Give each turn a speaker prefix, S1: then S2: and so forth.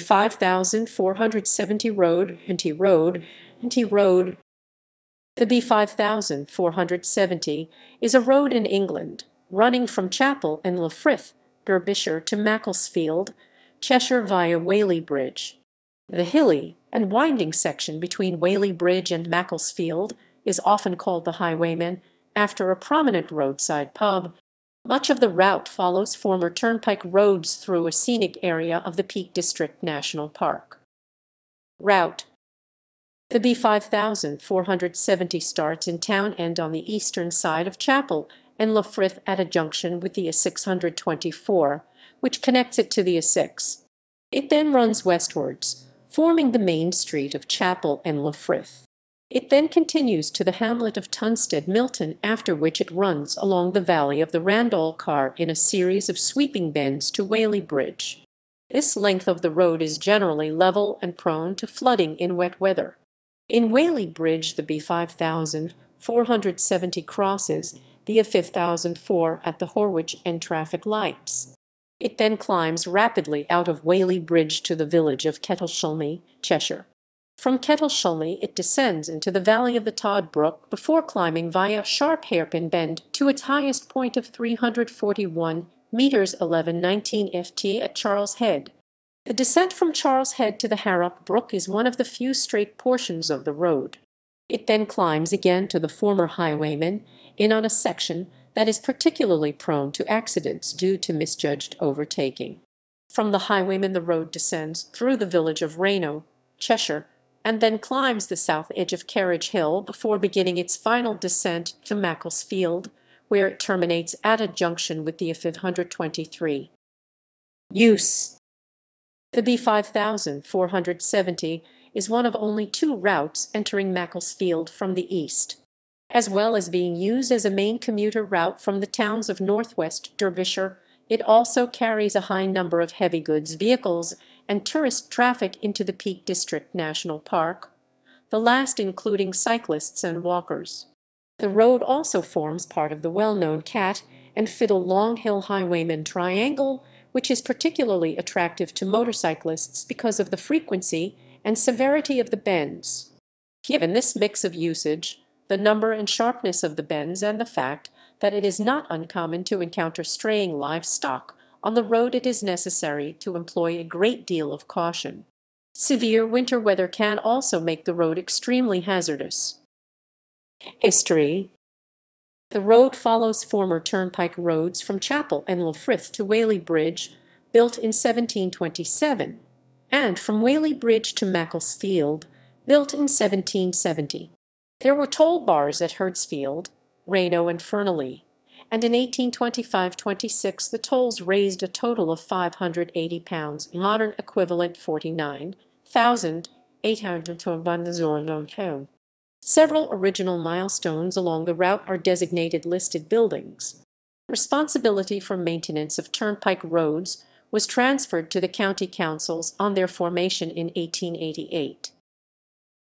S1: B5470 Road, Henty Road, Henty Road. The B5470 is a road in England, running from Chapel-en-le-Frith, Derbyshire to Macclesfield, Cheshire via Whaley Bridge. The hilly and winding section between Whaley Bridge and Macclesfield is often called the Highwayman, after a prominent roadside pub. Much of the route follows former turnpike roads through a scenic area of the Peak District National Park. Route The B5470 starts in Town End on the eastern side of Chapel and Lefrith at a junction with the A624, which connects it to the A6. It then runs westwards, forming the main street of Chapel-en-le-Frith. It then continues to the hamlet of Tunstead Milton, after which it runs along the valley of the Randall Car in a series of sweeping bends to Whaley Bridge. This length of the road is generally level and prone to flooding in wet weather. In Whaley Bridge the B5470 crosses the A5004 at the Horwich End traffic lights. It then climbs rapidly out of Whaley Bridge to the village of Kettleshulme, Cheshire. From Kettleshulme it descends into the valley of the Todd Brook before climbing via sharp hairpin bend to its highest point of 341 metres 1119 ft at Charles Head. The descent from Charles Head to the Harrop Brook is one of the few straight portions of the road. It then climbs again to the former highwayman, inn on a section that is particularly prone to accidents due to misjudged overtaking. From the highwayman the road descends through the village of Rainow, Cheshire, and then climbs the south edge of Kerridge Hill before beginning its final descent to Macclesfield, where it terminates at a junction with the A523. Use The B5470 is one of only two routes entering Macclesfield from the east as well as being used as a main commuter route from the towns of northwest Derbyshire, it also carries a high number of heavy goods vehicles and tourist traffic into the Peak District National Park, the last including cyclists and walkers. The road also forms part of the well-known Cat and Fiddle Long Hill Highwayman Triangle, which is particularly attractive to motorcyclists because of the frequency and severity of the bends. Given this mix of usage, the number and sharpness of the bends, and the fact that it is not uncommon to encounter straying livestock on the road it is necessary to employ a great deal of caution. Severe winter weather can also make the road extremely hazardous. History The road follows former turnpike roads from Chapel-en-le-Frith to Whaley Bridge, built in 1727, and from Whaley Bridge to Macclesfield, built in 1770. There were toll bars at Hurdsfield, Rainow, and Fernley, and in 1825-26 the tolls raised a total of £580, modern equivalent 49,800 Several original milestones along the route are designated listed buildings. Responsibility for maintenance of turnpike roads was transferred to the county councils on their formation in 1888.